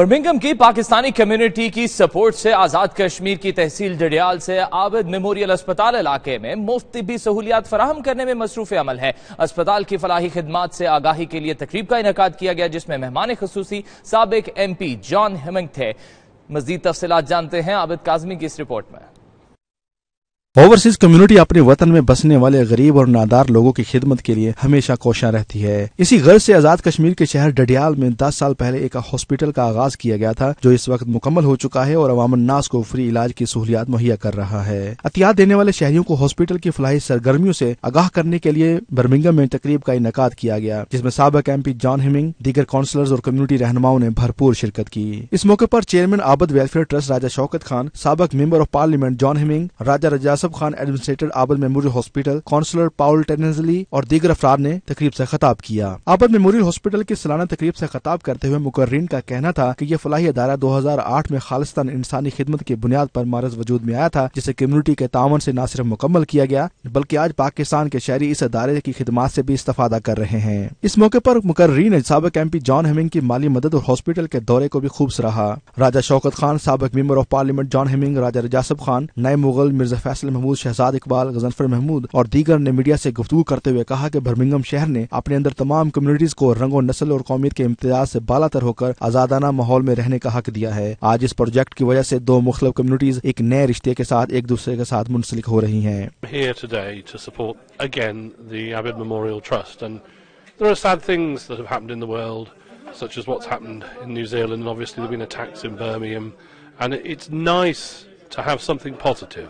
Birmingham کی Pakistani community کی support سے آزاد کشمیر کی تحصیل ڈڈیال سے عابد میموریل اسپتال علاقے میں مفت طبی سہولیات فراہم کرنے میں مصروف عمل ہے۔ اسپتال کی فلاحی خدمات سے آگاہی کے لیے تقریب کا انعقاد کیا گیا، جس میں مہمان خصوصی سابق ایم پی جان ہیمنگ تھے۔ مزید تفصیلات جانتے ہیں عابد کاظمی کی اس رپورٹ میں۔ اوورسیز کمیونٹی اپنے وطن میں بسنے والے غریب اور نادار لوگوں کی خدمت کے لیے ہمیشہ کوشاں رہتی ہے۔ اسی غرض سے آزاد کشمیر کے شہر ڈڈیال میں دس سال پہلے ایک ہاسپٹل کا آغاز کیا گیا تھا، جو اس وقت مکمل ہو چکا ہے اور عوام الناس کو فری علاج کی سہولیات مہیا کر رہا ہے۔ احتیاط دینے والے شہریوں کو ہاسپٹل کی فلاحی سرگرمیوں سے آگاہ کرنے کے لیے برمنگم میں تقریب کا انعقاد کیا گیا، جس میں سابق ایم پی جان ہیمنگ، دیگر کونسلرز اور کمیونٹی رہنماؤں نے بھرپور شرکت کی۔ اس موقع پر chairman Abad welfare trust Raja Shaukat Khan, سابق member of parliament John Hemming, Raja رجاسب Khan administrator Abad memorial hospital, councillor Paul Tinsley اور دیگر افراد نے تقریب سے خطاب کیا۔ آبد میموریل ہاسپٹل کی سالانہ تقریب سے خطاب کرتے ہوئے مقررین کا کہنا تھا کہ یہ فلاحی ادارہ دو ہزار آٹھ میں خالصتاً انسانی خدمت کی بنیاد پر مارز وجود میں آیا تھا، جسے کمیونٹی کے تعاون سے نہ صرف مکمل کیا گیا، بلکہ آج پاکستان کے شہری اس ادارے کی خدمات سے بھی استفادہ کر رہے ہیں۔ اس موقع پر مقررین نے سابق ایم پی جان ہیمنگ کی مالی مدد اور ہاسپٹل کے دورے کو بھی خوب سراہا راجہ شوکت خان، سابق member of parliament John Hemming, Raja رجاسب Khan, نئے مغل، مرزا فیصل محمود شہزاد اقبال، غزنفر محمود اور دیگر نے میڈیا سے گفتگو کرتے ہوئے کہا کہ برمنگم شہر نے اپنے اندر تمام کمیونٹیز کو رنگ و نسل اور قومیت کے امتیاز سے بالا تر ہو کر آزادانہ ماحول میں رہنے کا حق دیا ہے۔ آج اس پروجیکٹ کی وجہ سے دو مختلف کمیونٹیز ایک نئے رشتے کے ساتھ، ایک دوسرے کے ساتھ منسلک ہو رہی ہیں۔ Here today to support again the Abid Memorial Trust. And there are sad things that have happened in the world such as what's happened in New Zealand. And obviously there have been attacks in Birmingham. And it's nice to have something positive.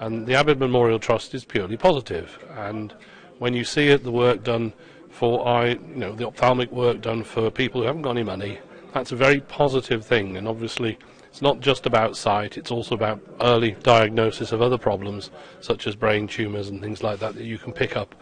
And the Abbott Memorial Trust is purely positive. And when you see it, the work done for I, you know, the ophthalmic work done for people who haven't got any money, that's a very positive thing. And obviously, it's not just about sight; it's also about early diagnosis of other problems such as brain tumors and things like that that you can pick up.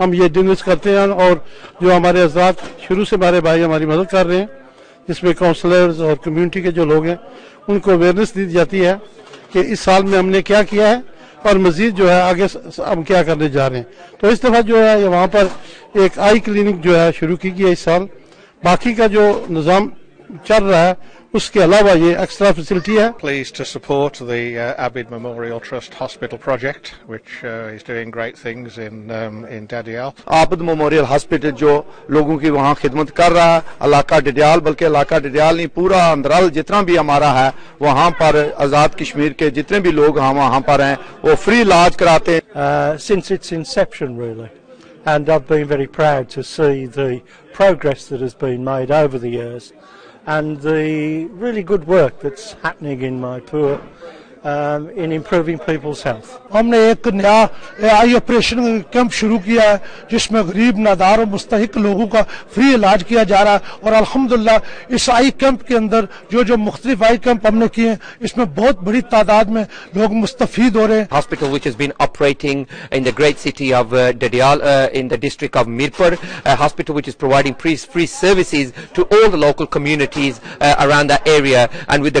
ہم یہ dinners کرتے ہیں اور جو ہمارے حضرات شروع سے ہمارے بھائی ہماری مدد کر رہے ہیں، جس میں کاؤنسلرز اور کمیونٹی کے جو لوگ ہیں، ان کو اویئرنیس دی جاتی ہے کہ اس سال میں ہم نے کیا کیا ہے اور مزید جو ہے آگے ہم کیا کرنے جا رہے ہیں۔ تو اس دفعہ جو ہے، وہاں پر ایک آئی کلینک جو ہے شروع کی گئی ہے اس سال۔ باقی کا جو نظام چل رہا ہے اس کے علاوہ یہ ایکسٹرا فیسلٹی ہے pleased to support the uh, Abid Memorial Trust Hospital project, which uh, is doing great things in um, in Dadial. Abad memorial hospital جو لوگوں کی وہاں خدمت کر رہا ہے علاقہ ڈڈیال بلکہ علاقہ ڈڈیال نہیں پورا اندرال جتنا بھی ہمارا ہے وہاں پر آزاد کشمیر کے جتنے بھی لوگ ہاں وہاں پر ہیں وہ فری علاج کراتے ہیں since its inception, really. And I've been very proud to see the progress that has been made over the years and the really good work that's happening in my poor um, in improving people's health. ہم نے ایک نیا I operation camp شروع کیا ہے جس میں غریب نادار اور مستحق لوگوں کا فری علاج کیا جا رہا ہے اور الحمدللہ اس آئی کیمپ کے اندر جو جو مختلف آئی کیمپ ہم نے کیے ہیں اس میں بہت بڑی تعداد میں لوگ مستفید ہو رہے ہیں hospital which has been operating in the great city of uh, Dadial uh, in the district of Mirpur, a hospital which is providing free, free services to all the local communities uh, around that area. And with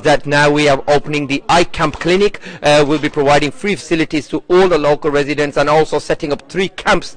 is that now we are opening the iCamp clinic. Uh, we'll be providing free facilities to all the local residents and also setting up three camps.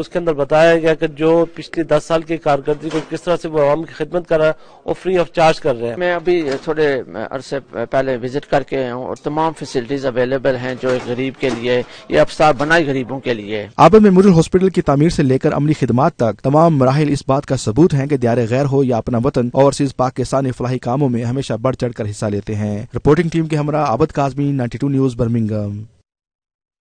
اس کے اندر بتایا گیا کہ جو پچھلی دس سال کی کارکردگی کو کس طرح سے وہ عوام کی خدمت کر رہا ہے وہ فری آف چارج کر رہے ہیں۔ میں ابھی تھوڑے عرصے پہلے وزٹ کر کے ہوں اور تمام فیسلٹیز اویلیبل ہیں جو ایک غریب کے لیے یہ افسار بنائی غریبوں کے لیے۔ آبد میموریل ہاسپٹل کی تعمیر سے لے کر عملی خدمات تک تمام مراحل اس بات کا ثبوت ہیں کہ دیار غیر ہو یا اپنا وطن اوورسیز پاکستانی فلاحی کاموں میں ہمیشہ بڑھ چڑھ کر حصہ لیتے ہیں۔ رپورٹنگ ٹیم کے ہمراہ عابد کاظمی 92 نیوز برمنگم